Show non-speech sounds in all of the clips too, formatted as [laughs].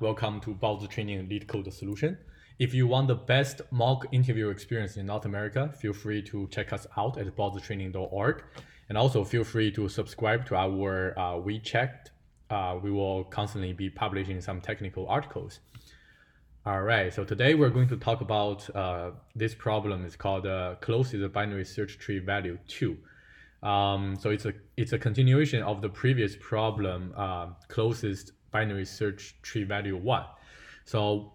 welcome to Baozi Training LeetCode Solution. If you want the best mock interview experience in North America, feel free to check us out at baozitraining.org. And also feel free to subscribe to our uh, WeChat. Uh, we will constantly be publishing some technical articles. All right, so today we're going to talk about uh, this problem. It's called uh, closest binary search tree value 2. Um, so it's a it's a continuation of the previous problem, uh, closest binary search tree value 1. So,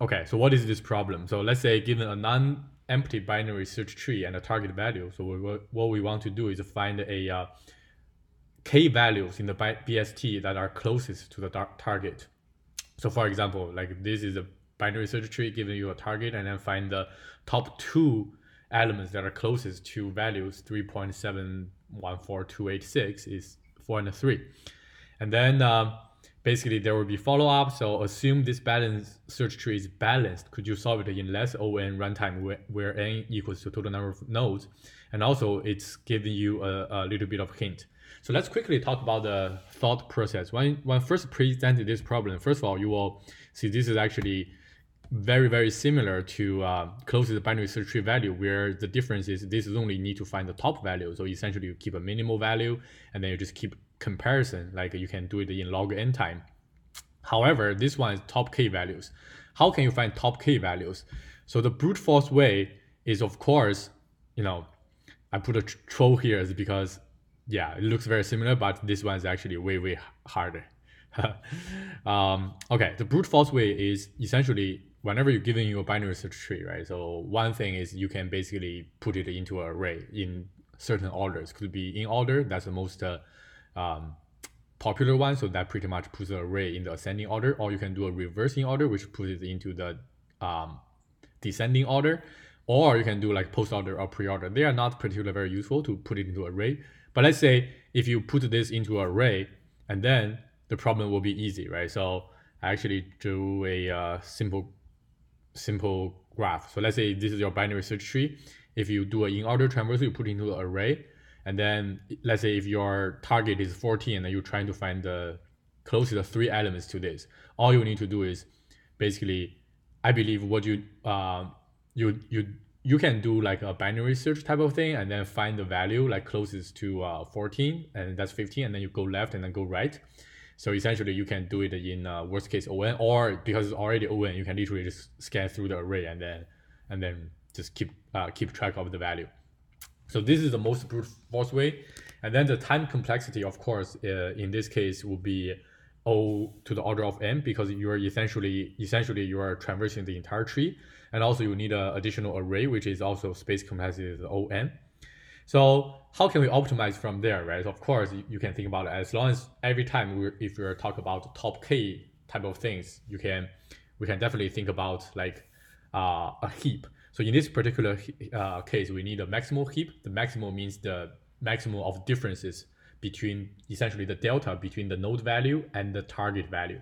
okay, so what is this problem? So let's say given a non-empty binary search tree and a target value, so we, what we want to do is find a uh, k values in the BST that are closest to the target. So for example, like this is a binary search tree giving you a target and then find the top two elements that are closest to values 3.714286 is 4 and 3. And then uh, basically there will be follow-up. So assume this balance search tree is balanced. Could you solve it in less ON runtime where, where n equals to total number of nodes? And also it's giving you a, a little bit of hint. So let's quickly talk about the thought process. When, when first presented this problem, first of all, you will see this is actually very, very similar to uh, closest binary search tree value, where the difference is this is only need to find the top value. So essentially you keep a minimal value and then you just keep comparison, like you can do it in log n time. However, this one is top k values. How can you find top k values? So the brute force way is of course, you know, I put a troll here is because yeah, it looks very similar, but this one is actually way, way harder. [laughs] um, okay, the brute force way is essentially whenever you're giving you a binary search tree, right? So one thing is you can basically put it into an array in certain orders. Could be in order. That's the most uh, um, popular one. So that pretty much puts the array in the ascending order, or you can do a reversing order, which puts it into the um, descending order, or you can do like post order or pre order. They are not particularly very useful to put it into array. But let's say if you put this into array, and then the problem will be easy, right? So I actually drew a uh, simple simple graph. So let's say this is your binary search tree. If you do an in order traversal, you put into the array. And then let's say if your target is 14 and you're trying to find the closest three elements to this, all you need to do is basically, I believe what you, uh, you, you, you can do like a binary search type of thing and then find the value like closest to uh, 14 and that's 15 and then you go left and then go right. So essentially, you can do it in uh, worst case ON, or because it's already ON, you can literally just scan through the array and then and then just keep uh, keep track of the value. So this is the most brute force way, and then the time complexity, of course, uh, in this case will be O to the order of n because you are essentially essentially you are traversing the entire tree, and also you need an additional array which is also space complexity is O(n). So how can we optimize from there, right? Of course, you, you, can think about it as long as every time we if we're talking about top K type of things, you can we can definitely think about like uh, a heap. So in this particular uh, case, we need a maximal heap. The maximal means the maximum of differences between essentially the delta between the node value and the target value.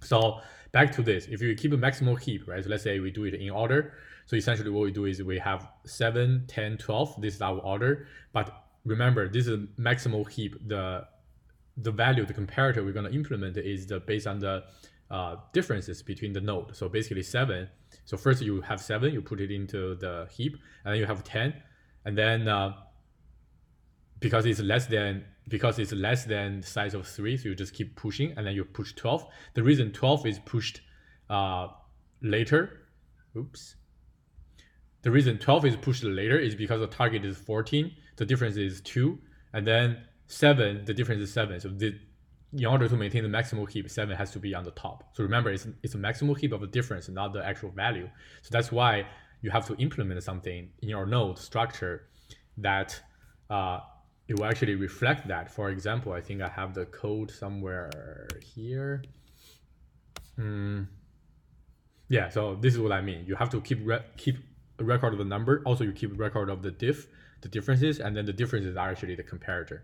So back to this, if you keep a maximal heap, right? So let's say we do it in order. So essentially what we do is we have 7, 10, 12. This is our order. But remember, this is a maximal heap. The the value, the comparator we're going to implement is the based on the uh, differences between the node. So basically 7. So first you have 7, you put it into the heap, and then you have 10. And then uh, because it's less than because it's less than the size of 3, so you just keep pushing, and then you push 12. The reason 12 is pushed uh, later, oops, the reason 12 is pushed later is because the target is 14, the difference is 2, and then 7, the difference is 7. So the, in order to maintain the maximal heap, 7 has to be on the top. So remember, it's, it's a maximal heap of a difference, not the actual value. So that's why you have to implement something in your node structure that uh, it will actually reflect that. For example, I think I have the code somewhere here. Hmm. Yeah, so this is what I mean. You have to keep keep a record of the number. Also, you keep record of the diff, the differences, and then the differences are actually the comparator.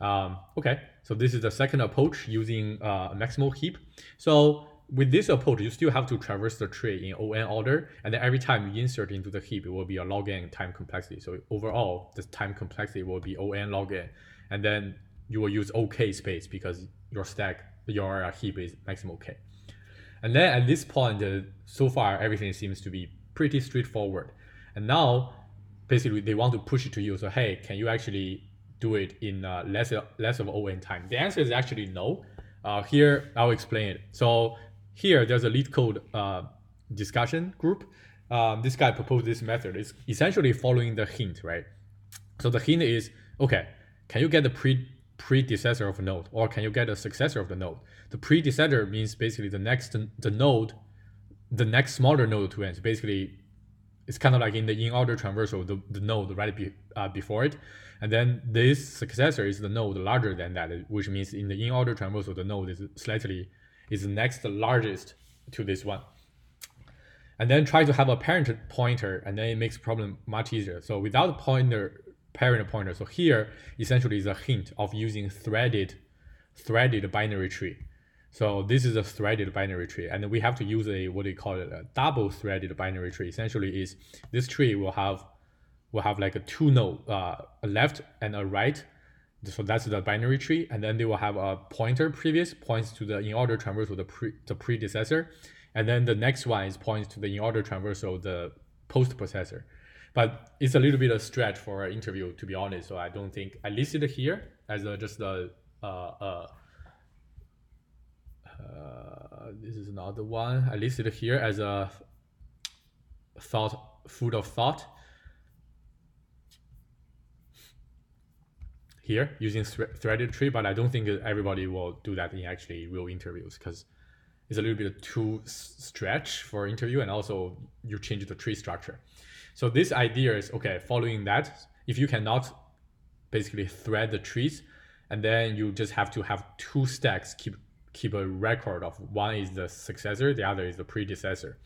Um, okay, so this is the second approach using uh, maximal heap. So with this approach, you still have to traverse the tree in ON order, and then every time you insert into the heap, it will be a log n time complexity. So overall, the time complexity will be ON log n, and then you will use OK space because your stack your uh, heap is maximal k. And then at this point, uh, so far everything seems to be pretty straightforward. And now, basically, they want to push it to you. So hey, can you actually do it in uh, less less of ON time? The answer is actually no. Uh, here I'll explain it. So here there's a LeetCode uh, discussion group. Um, this guy proposed this method. It's essentially following the hint, right? So the hint is okay. Can you get the pre predecessor of a node, or can you get a successor of the node? The predecessor means basically the next the node, the next smaller node to end. Basically, it's kind of like in the in order traversal, the, the node right be, uh, before it, and then this successor is the node larger than that, which means in the in order traversal, the node is slightly is next largest to this one. And then try to have a parent pointer, and then it makes problem much easier. So without pointer parent pointer, so here essentially is a hint of using threaded threaded binary tree. So this is a threaded binary tree, and we have to use a what do you call it a double threaded binary tree. Essentially, is this tree will have will have like a two node, uh, a left and a right. So that's the binary tree, and then they will have a pointer previous points to the in order traversal the pre, the predecessor, and then the next one is points to the in order traversal the post processor. But it's a little bit of stretch for an interview to be honest. So I don't think I listed here as a, just a uh, this is another one. I listed here as a thought, food of thought. Here using threaded tree, but I don't think everybody will do that in actually real interviews because it's a little bit too stretch for interview and also you change the tree structure. So this idea is okay, following that, if you cannot basically thread the trees, and then you just have to have two stacks keep keep a record of one is the successor, the other is the predecessor.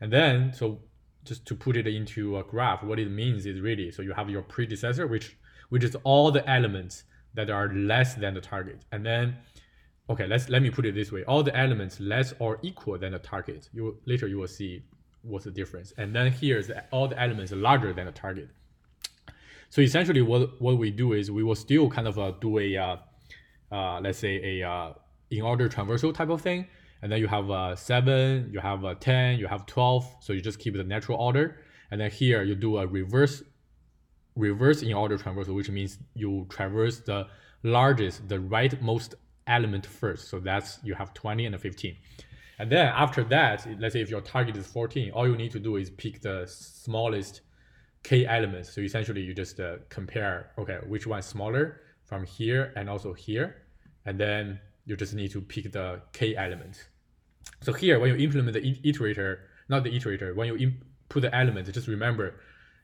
And then, so just to put it into a graph, what it means is really, so you have your predecessor, which which is all the elements that are less than the target. And then, okay, let's let me put it this way: all the elements less or equal than the target. You later you will see what's the difference. And then here's all the elements larger than the target. So essentially, what what we do is we will still kind of uh, do a uh, uh, let's say a uh, in order traversal type of thing. And then you have a seven, you have a 10, you have 12. So you just keep the natural order. And then here you do a reverse, reverse in order traversal, which means you traverse the largest, the rightmost element first. So that's, you have 20 and 15. And then after that, let's say if your target is 14, all you need to do is pick the smallest k elements. So essentially you just uh, compare, okay, which one is smaller from here and also here. And then you just need to pick the k element. So here, when you implement the iterator, not the iterator, when you put the element, just remember,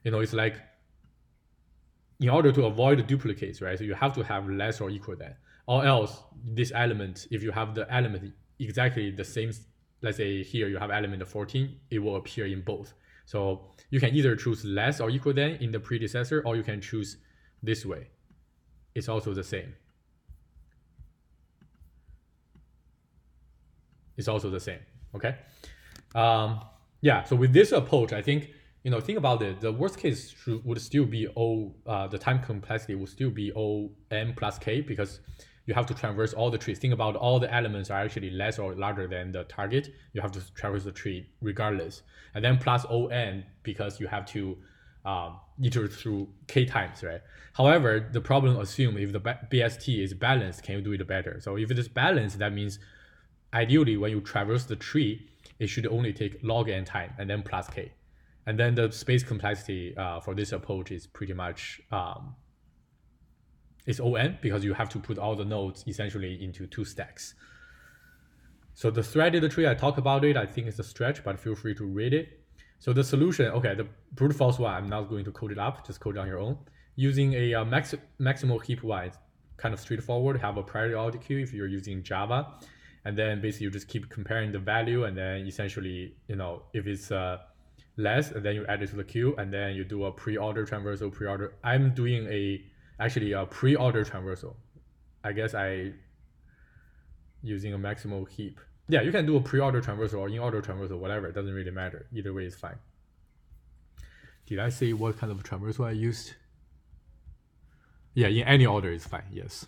you know, it's like in order to avoid duplicates, right? So you have to have less or equal than, or else this element, if you have the element exactly the same, let's say here you have element 14, it will appear in both. So you can either choose less or equal than in the predecessor, or you can choose this way. It's also the same. Is also the same. Okay. Um, yeah. So with this approach, I think you know think about it. The worst case should, would still be O. Uh, the time complexity would still be O m plus k because you have to traverse all the trees. Think about all the elements are actually less or larger than the target. You have to traverse the tree regardless, and then plus O n because you have to um, iterate through k times, right? However, the problem assume if the BST is balanced, can you do it better? So if it is balanced, that means ideally when you traverse the tree, it should only take log n time and then plus k. And then the space complexity uh, for this approach is pretty much um, it's on because you have to put all the nodes essentially into two stacks. So the threaded tree, I talk about it. I think it's a stretch, but feel free to read it. So the solution, okay, the brute force one, I'm not going to code it up, just code it on your own. Using a uh, max, maximal heap one, kind of straightforward. Have a priority queue if you're using Java and then basically you just keep comparing the value and then essentially you know if it's uh, less and then you add it to the queue and then you do a pre-order traversal pre-order i'm doing a actually a pre-order traversal. I guess i using a maximal heap. Yeah you can do a pre-order traversal or in-order traversal whatever it doesn't really matter. Either way is fine. Did i say what kind of traversal i used? Yeah in any order is fine yes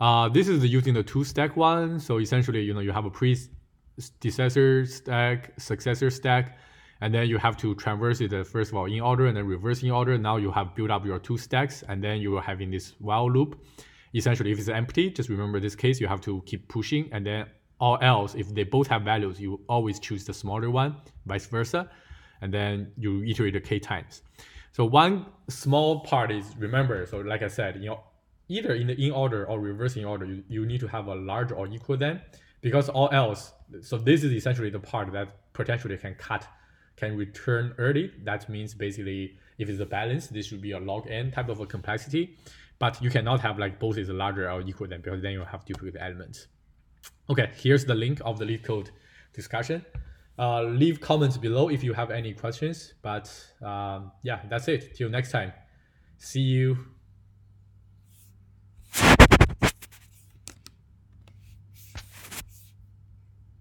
Uh, this is using the two stack one. So essentially, you know, you have a predecessor stack, successor stack, and then you have to traverse it uh, first of all in order and then reverse in order. Now you have built up your two stacks, and then you are having this while loop. Essentially, if it's empty, just remember this case, you have to keep pushing, and then or else if they both have values, you always choose the smaller one, vice versa, and then you iterate the k times. So one small part is remember, so like I said, you know, either in the in order or reverse in order, you, you need to have a large or equal than because all else, so this is essentially the part that potentially can cut, can return early. That means basically if it's a balance, this should be a log n type of a complexity, but you cannot have like both is larger or equal than because then you have duplicate elements. Okay, here's the link of the LeetCode discussion. Uh, leave comments below if you have any questions. But um, yeah, that's it. Till next time. See you